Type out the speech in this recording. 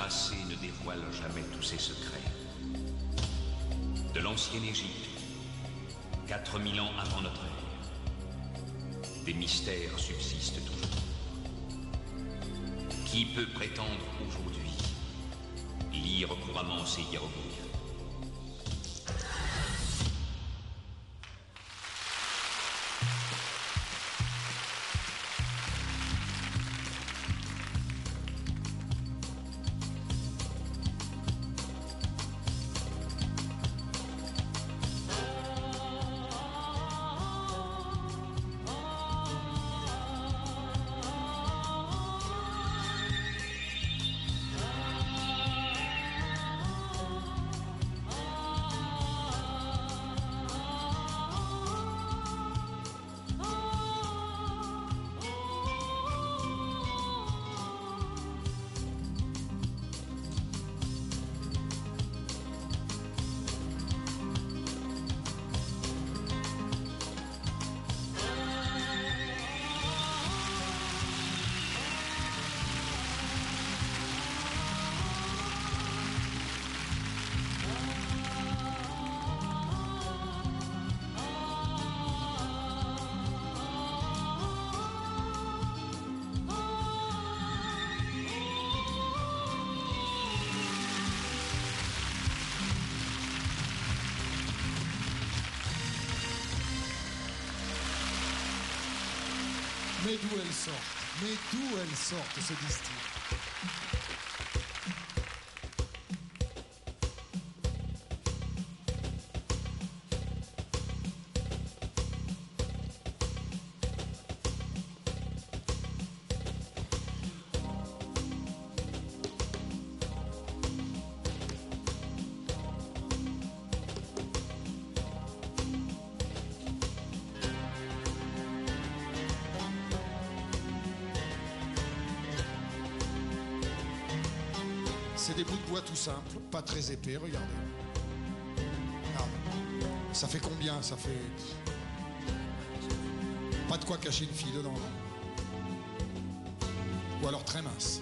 passé ne dévoile jamais tous ses secrets. De l'ancienne Égypte, 4000 ans avant notre ère, des mystères subsistent toujours. Qui peut prétendre aujourd'hui lire couramment ces hiéroglyphes? Mais d'où elles sortent? Mais d'où elles sortent, se disent-ils C'est des bouts de bois tout simples, pas très épais, regardez. Regarde. Ça fait combien Ça fait. Pas de quoi cacher une fille dedans. Ou alors très mince.